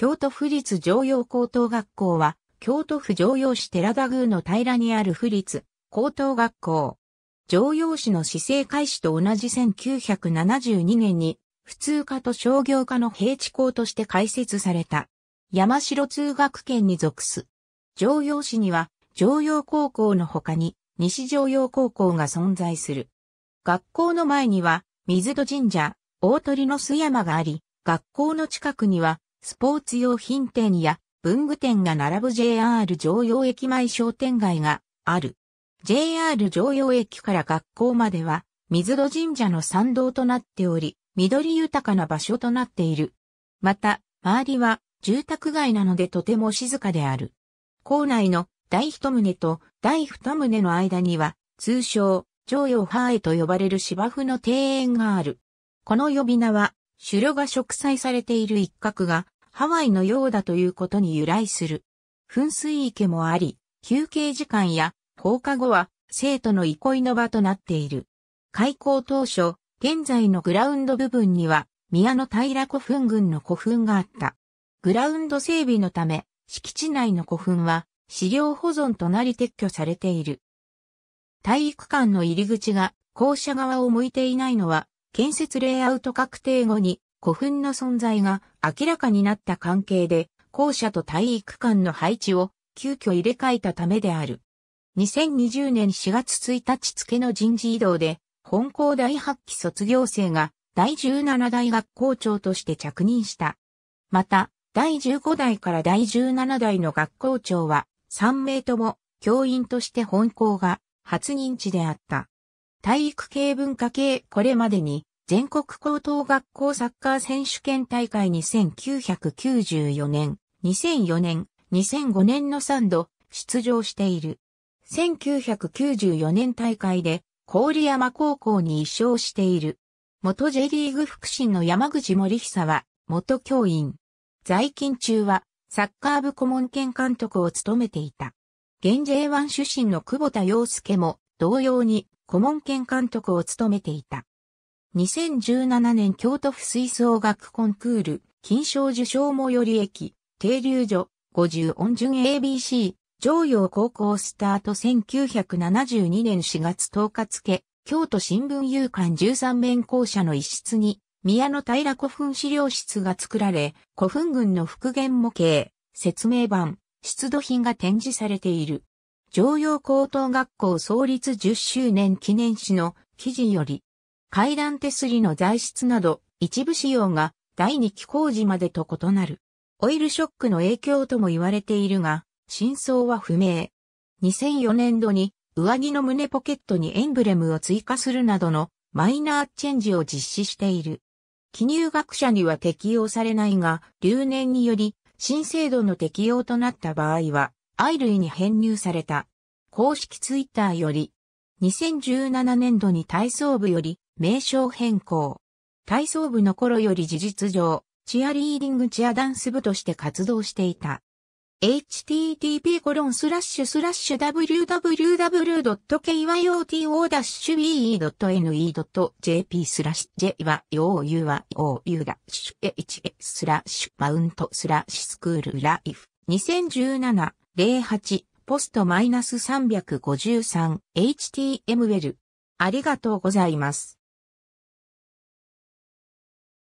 京都府立常陽高等学校は、京都府常陽市寺田宮の平にある府立高等学校。常陽市の市政開始と同じ1972年に、普通科と商業科の平地校として開設された。山城通学圏に属す。常陽市には、常陽高校の他に、西常陽高校が存在する。学校の前には、水戸神社、大鳥の巣山があり、学校の近くには、スポーツ用品店や文具店が並ぶ JR 常用駅前商店街がある。JR 常用駅から学校までは水戸神社の参道となっており、緑豊かな場所となっている。また、周りは住宅街なのでとても静かである。校内の第一棟と第二棟の間には、通称、常用ハーエと呼ばれる芝生の庭園がある。この呼び名は、狩猟が植栽されている一角がハワイのようだということに由来する。噴水池もあり、休憩時間や放課後は生徒の憩いの場となっている。開校当初、現在のグラウンド部分には宮の平古墳群の古墳があった。グラウンド整備のため、敷地内の古墳は資料保存となり撤去されている。体育館の入り口が校舎側を向いていないのは建設レイアウト確定後に古墳の存在が明らかになった関係で、校舎と体育館の配置を急遽入れ替えたためである。2020年4月1日付の人事異動で、本校第8期卒業生が第17代学校長として着任した。また、第15代から第17代の学校長は3名とも教員として本校が初任地であった。体育系文化系これまでに全国高等学校サッカー選手権大会に1994年、2004年、2005年の3度出場している。1994年大会で郡山高校に一勝している。元 J リーグ副審の山口森久は元教員。在勤中はサッカー部顧問兼監督を務めていた。現 J1 出身の久保田洋介も同様に顧問兼監督を務めていた。2017年京都府吹奏楽コンクール、金賞受賞最寄り駅、停留所、50音順 ABC、上陽高校スタート1972年4月10日付、京都新聞夕刊13面校舎の一室に、宮の平古墳資料室が作られ、古墳群の復元模型、説明版、出土品が展示されている。常陽高等学校創立10周年記念誌の記事より、階段手すりの材質など一部仕様が第二期工事までと異なる。オイルショックの影響とも言われているが、真相は不明。2004年度に上着の胸ポケットにエンブレムを追加するなどのマイナーチェンジを実施している。記入学者には適用されないが、留年により新制度の適用となった場合は、アイ類に編入された。公式ツイッターより、2017年度に体操部より名称変更。体操部の頃より事実上、チアリーディングチアダンス部として活動していた。http コロンスラッシュスラッシュ www.kyo.be.ne.jp スラッシュ j は yo u は o u だ h スラッシュマウントスラッシュスクールライフ2017 08ポストマイナス353 HTML。ありがとうございます。